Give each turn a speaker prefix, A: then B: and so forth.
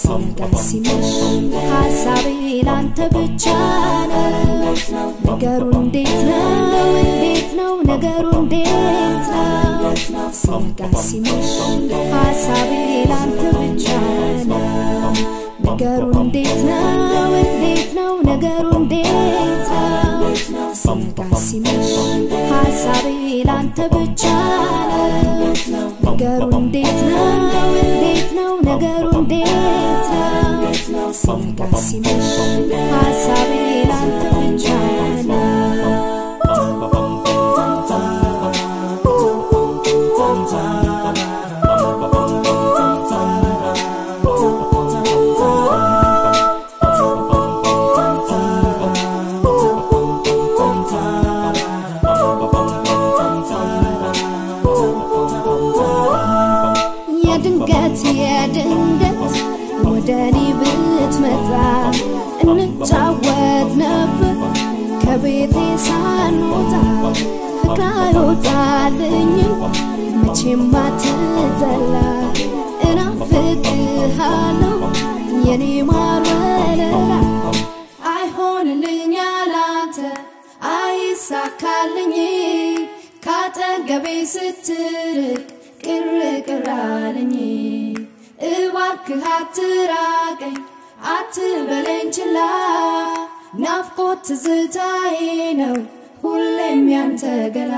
A: ሲነጋ ሲመሽ ሀሳቤ ላንተ ብቻ ነው። ነገሩ እንዴት ነው? እንዴት ነው? ነገሩ እንዴት ነው? ሲነጋ ሲመሽ ሀሳቤ ላንተ ብቻ ነው። ነገሩ እንዴት ነው? እንዴት ነው? ነገሩ እንዴት ነው? ሲነጋ ሲመሽ ሀሳቤ ላንተ ብቻ ነው። ነገሩ እንዴት ነው? እንዴት ነው? ነገሩ እንዴት ነው? ሲነጋ ሲመሽ ሀሳቤ የድንገት የድንገት ወደ እኔ ብትመጣ እንጫወት ነበር። ከቤቴ ሳንወጣ ፍቅር አይወጣልኝም። መቼም አትጠላ እናፍቅሃለሁ። የኔ ማር ወለላ አይሆንልኝ ያላንተ አይሳካልኝ። ካጠገቤ ስትርቅ አለኝ እባክህ አትራቀኝ አትበለኝ ችላ። ናፍቆት ትዝታዬ ነው ሁሌም ያንተ ገላ